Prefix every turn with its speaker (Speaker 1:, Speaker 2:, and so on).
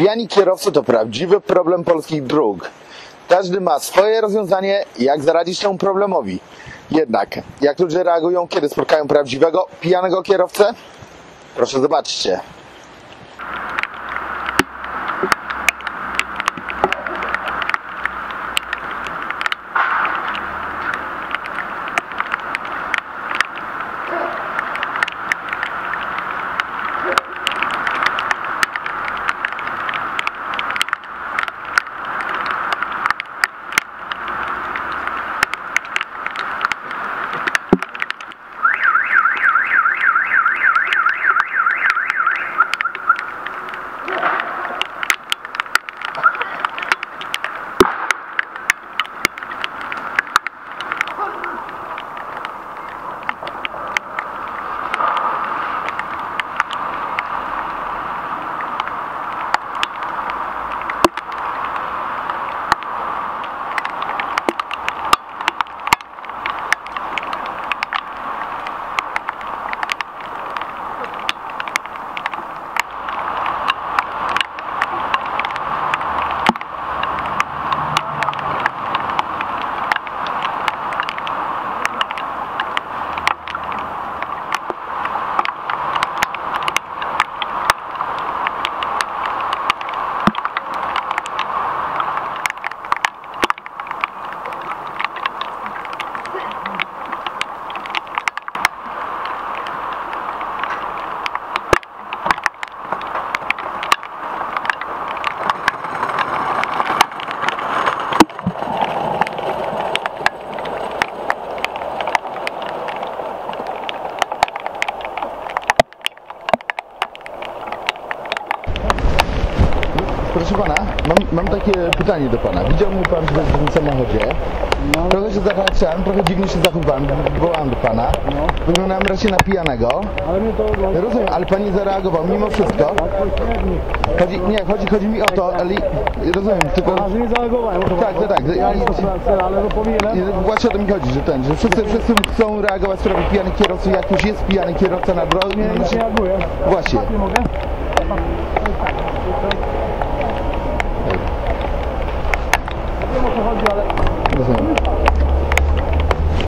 Speaker 1: Pijani kierowcy to prawdziwy problem polskich dróg. Każdy ma swoje rozwiązanie, jak zaradzić temu problemowi. Jednak, jak ludzie reagują, kiedy spotkają prawdziwego, pijanego kierowcę? Proszę zobaczcie. Proszę pana, mam, mam takie pytanie do pana. Widział mnie pan w tym samochodzie. Trochę się zahaczałem, trochę dziwnie się zachowałem, wołałem do pana. Wyglądałem raczej na pijanego.
Speaker 2: Ale to no,
Speaker 1: Rozumiem, ale pan nie zareagował mimo wszystko. Chodzi, nie, chodzi, chodzi mi o to, ale rozumiem, tylko...
Speaker 2: A, że nie zareagowałem. to
Speaker 1: Tak, tak, tak.
Speaker 2: Ja ale no powinienem.
Speaker 1: Właśnie o to mi chodzi, że ten, że wszyscy, wszyscy chcą reagować w sprawie pijanych kierowców, jak już jest pijany kierowca na drodze.
Speaker 2: Nie, nie reaguję.
Speaker 1: Właśnie.
Speaker 2: Nie mogę? Nie